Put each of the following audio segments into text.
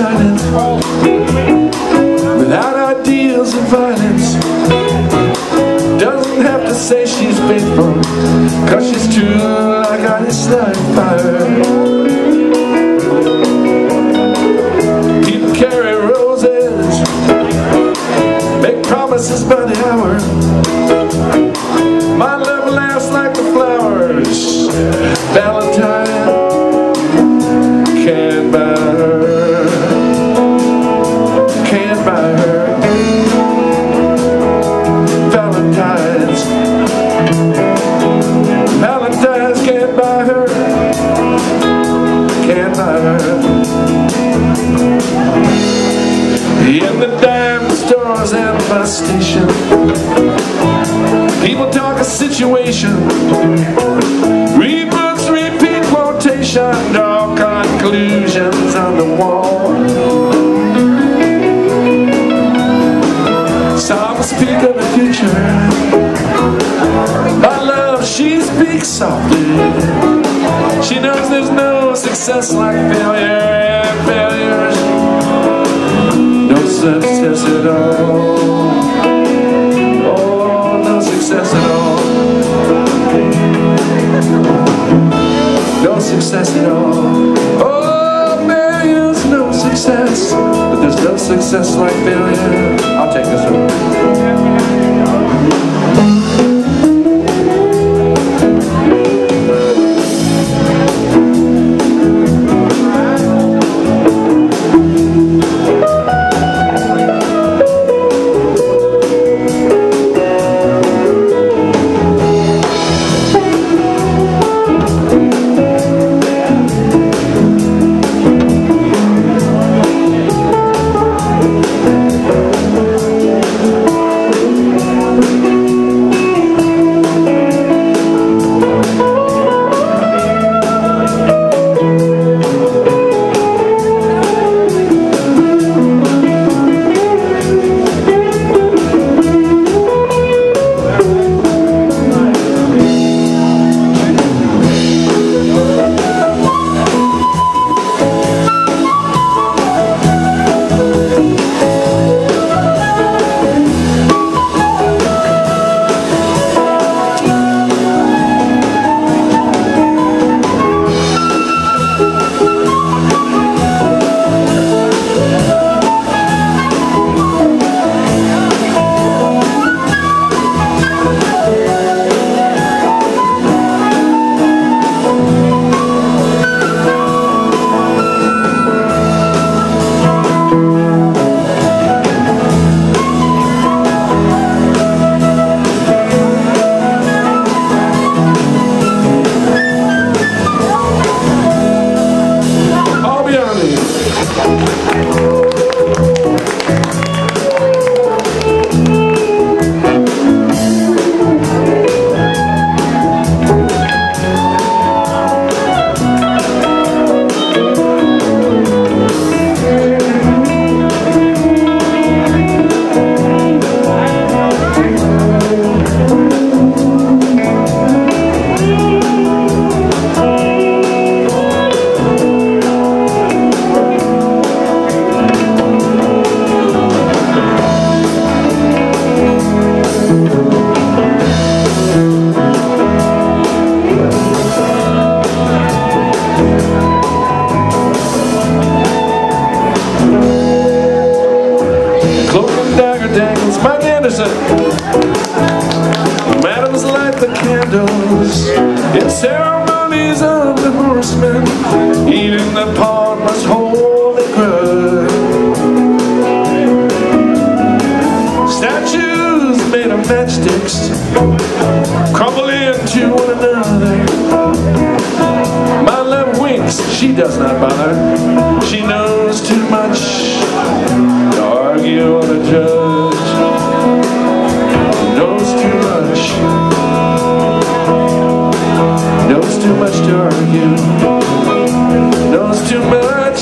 Silence Without ideals of violence. Doesn't have to say she's faithful. Cause she's true like like fire stores and bus station People talk a situation. Read books, repeat quotation Draw conclusions on the wall. Some speak of the future. My love, she speaks softly. She knows there's no success like failure Success at all Oh, no success at all No success at all Oh, failures, no success But there's no success like failure I'll take this one Anderson. Madams light the candles in ceremonies of the. Eating the pod must hold a grudge. Statues made of matchsticks crumble into one another. My love winks, she does not bother. She knows too much to argue on a judge. Too much to argue. Knows too much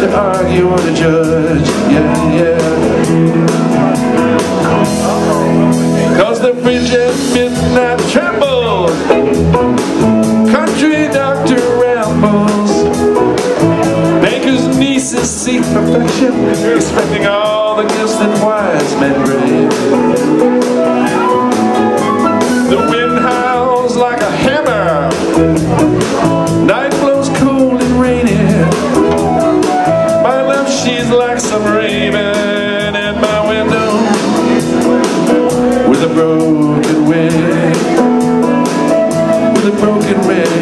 to argue on a judge. Yeah, yeah. Cause the bridge at midnight trembles Country doctor rambles Baker's niece faces seek perfection, expecting all the gifts that wise men bring. The wind howls like a broken wing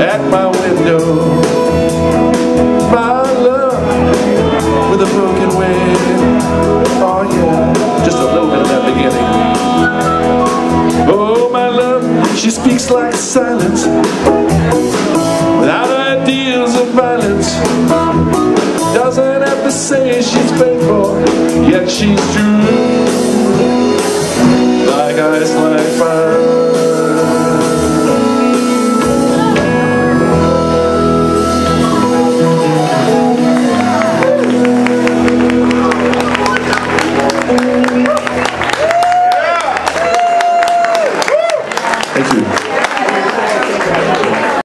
at my window. My love with a broken wing. Oh yeah, just a little bit of that beginning. Oh my love, she speaks like silence, without ideas of violence. Doesn't have to say she's faithful, yet she's true guys like mine.